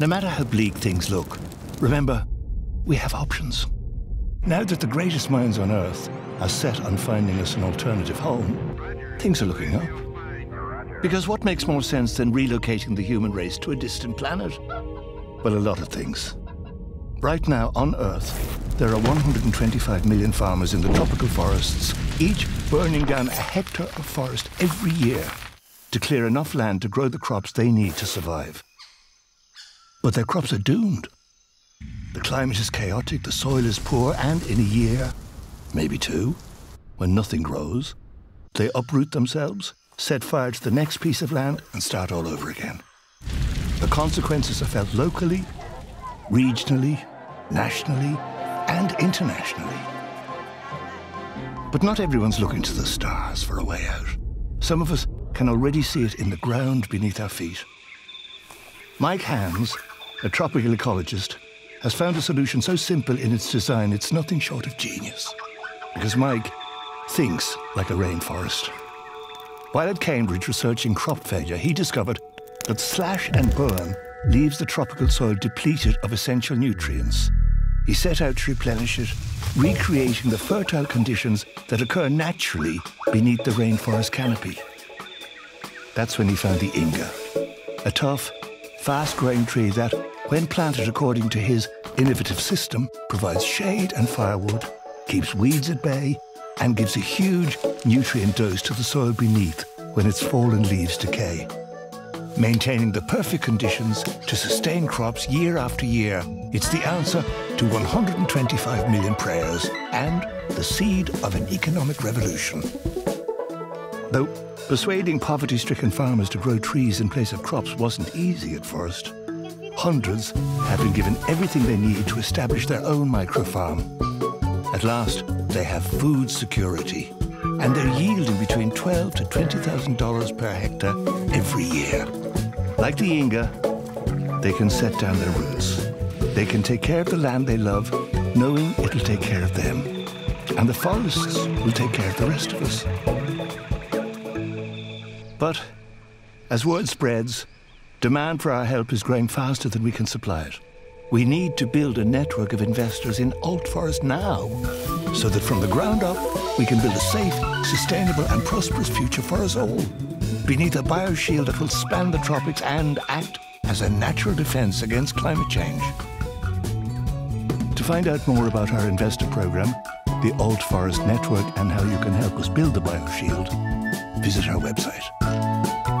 No matter how bleak things look, remember, we have options. Now that the greatest minds on Earth are set on finding us an alternative home, things are looking up. Because what makes more sense than relocating the human race to a distant planet? Well, a lot of things. Right now, on Earth, there are 125 million farmers in the tropical forests, each burning down a hectare of forest every year to clear enough land to grow the crops they need to survive. But their crops are doomed. The climate is chaotic, the soil is poor, and in a year, maybe two, when nothing grows, they uproot themselves, set fire to the next piece of land, and start all over again. The consequences are felt locally, regionally, nationally, and internationally. But not everyone's looking to the stars for a way out. Some of us can already see it in the ground beneath our feet. Mike Hands, a tropical ecologist, has found a solution so simple in its design it's nothing short of genius. Because Mike thinks like a rainforest. While at Cambridge researching crop failure, he discovered that slash and burn leaves the tropical soil depleted of essential nutrients. He set out to replenish it, recreating the fertile conditions that occur naturally beneath the rainforest canopy. That's when he found the Inga, a tough, fast-growing tree that, when planted according to his innovative system, provides shade and firewood, keeps weeds at bay, and gives a huge nutrient dose to the soil beneath when its fallen leaves decay. Maintaining the perfect conditions to sustain crops year after year, it's the answer to 125 million prayers and the seed of an economic revolution. Though persuading poverty-stricken farmers to grow trees in place of crops wasn't easy at first, hundreds have been given everything they need to establish their own microfarm. At last, they have food security, and they're yielding between twelve to twenty thousand dollars per hectare every year. Like the Inga, they can set down their roots. They can take care of the land they love, knowing it'll take care of them. And the forests will take care of the rest of us. But as word spreads, demand for our help is growing faster than we can supply it. We need to build a network of investors in Altforest now, so that from the ground up, we can build a safe, sustainable and prosperous future for us all, beneath a bioshield that will span the tropics and act as a natural defense against climate change. To find out more about our investor program, the Altforest Network and how you can help us build the bioshield, visit our website.